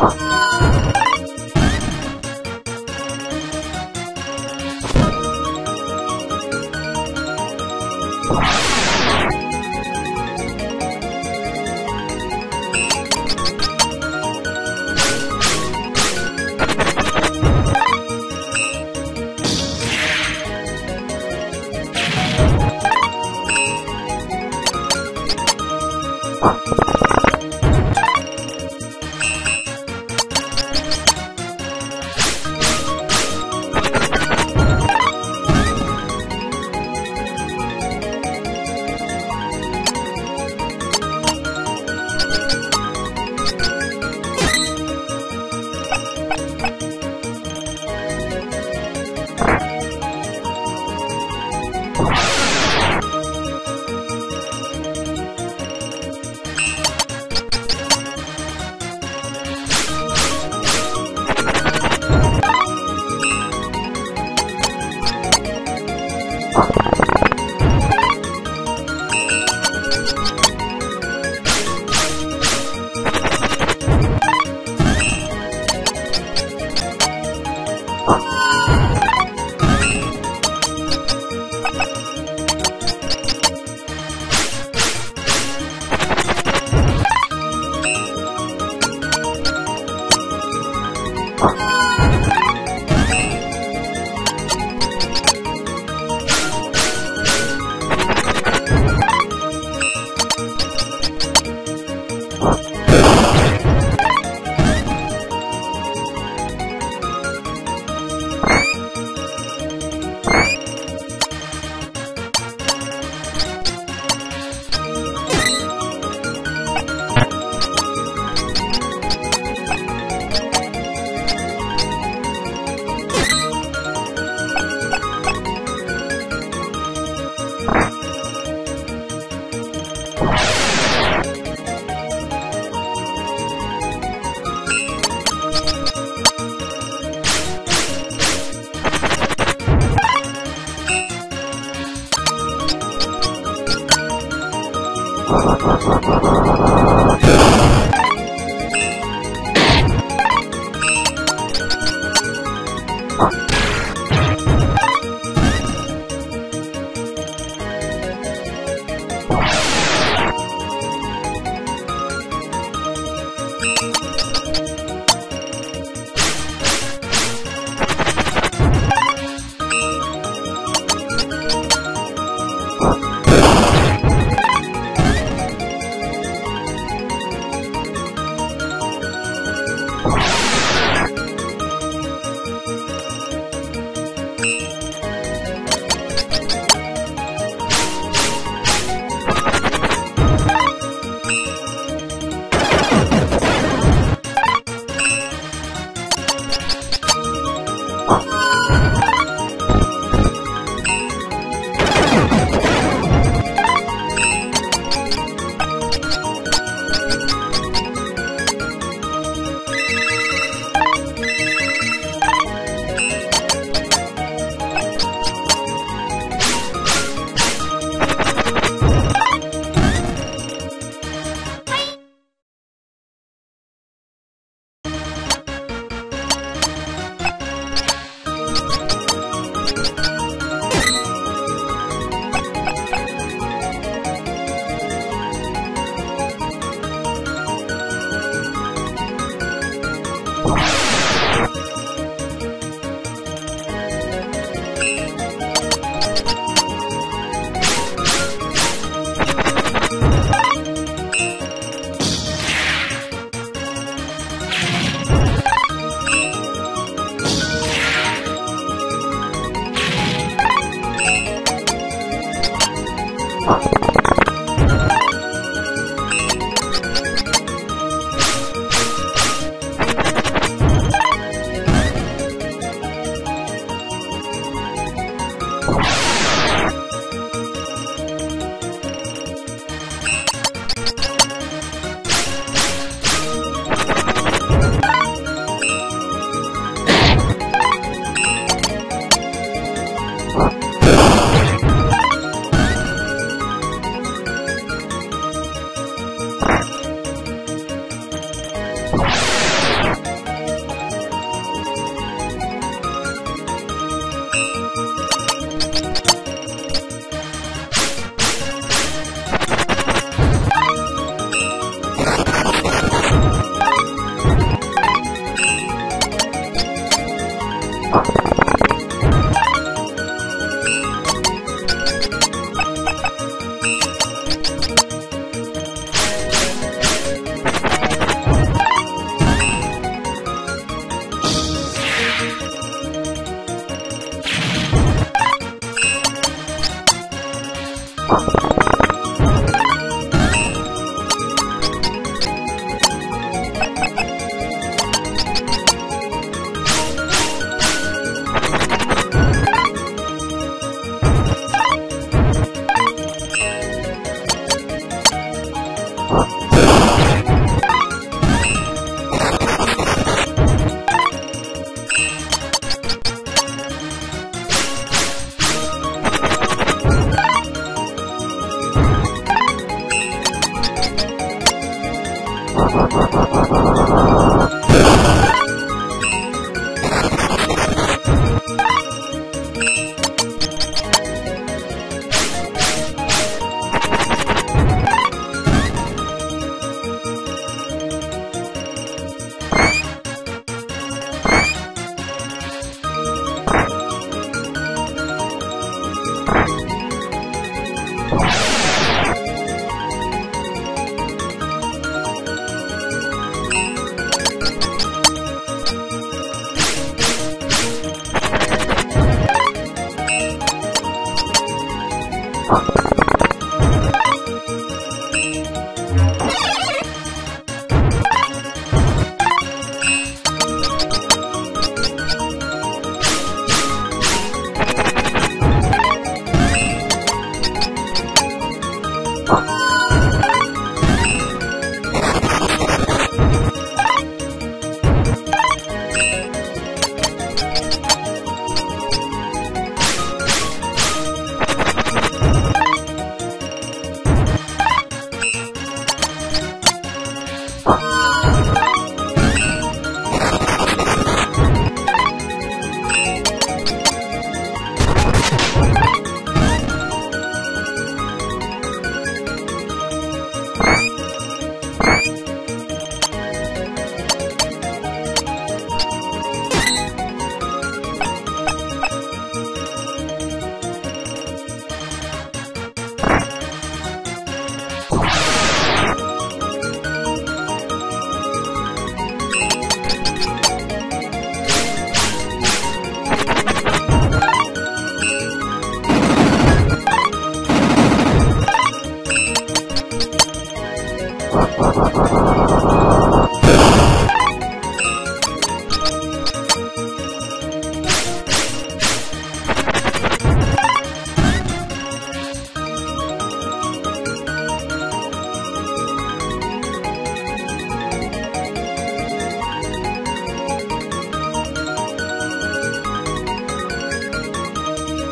Pop. よし!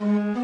Mm-hmm.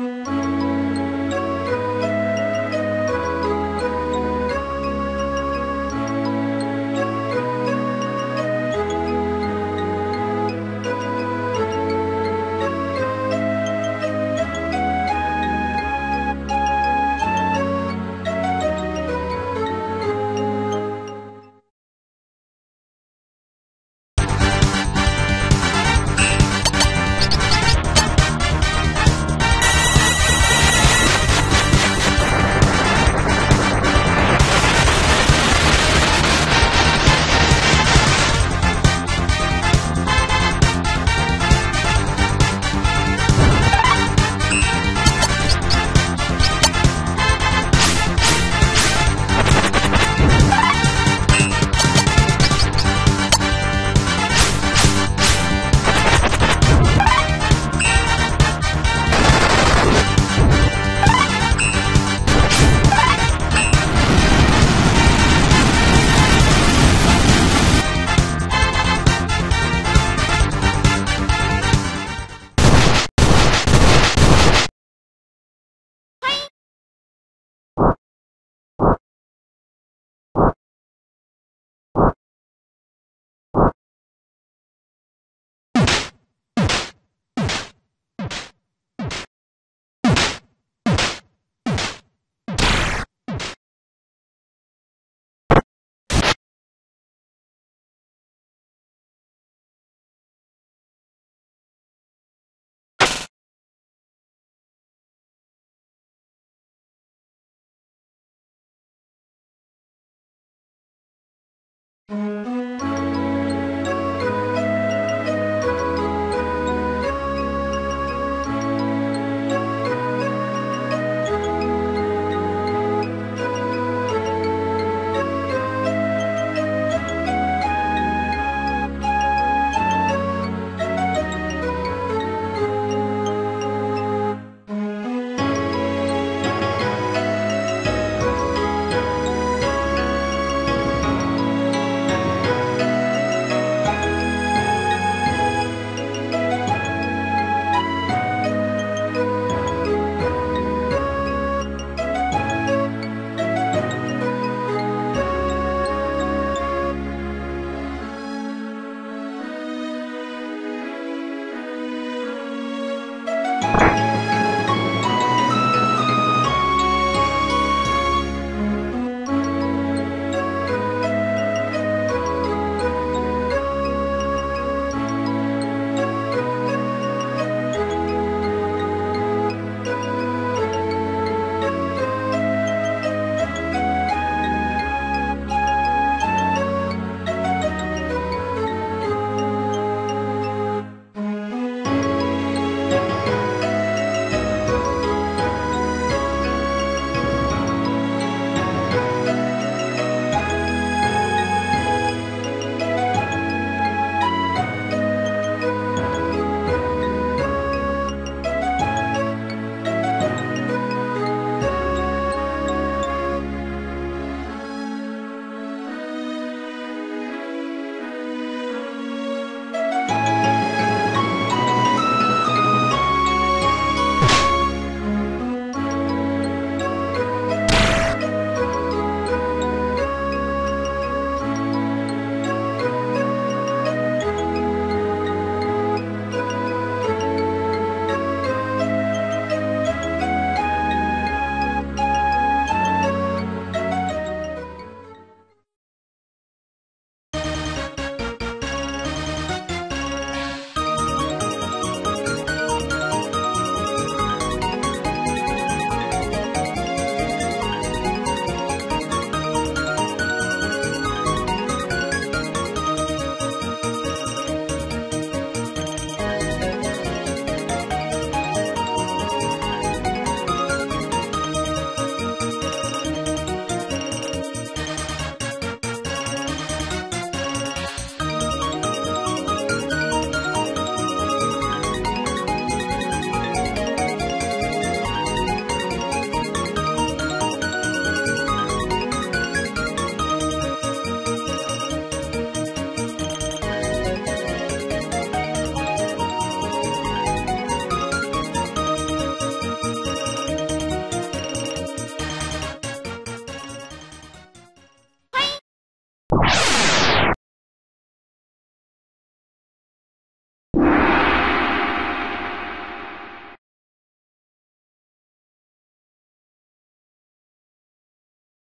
Música